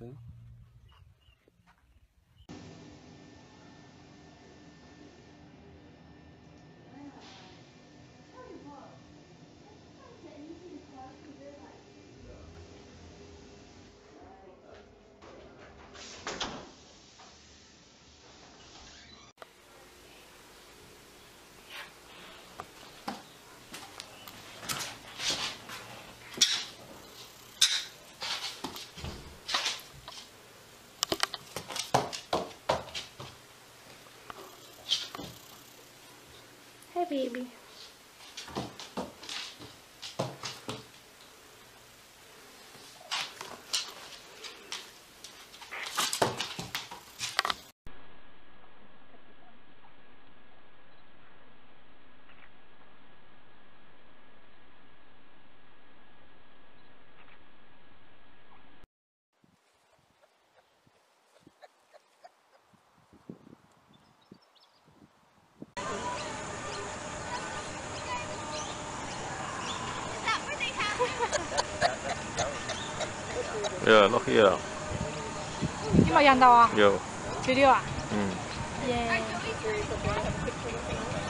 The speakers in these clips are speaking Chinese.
Yeah. É, baby. 哎，落去啊！你冇养到啊？有。垂钓啊？嗯。耶、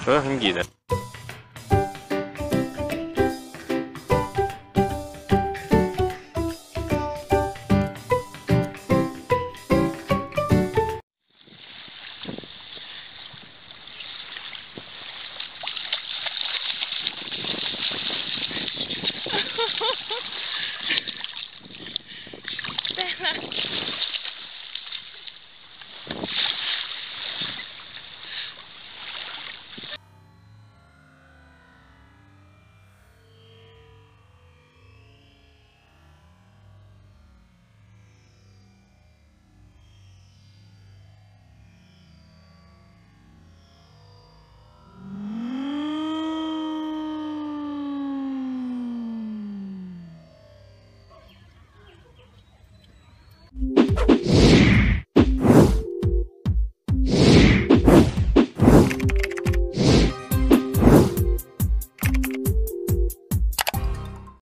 yeah.。很紧的。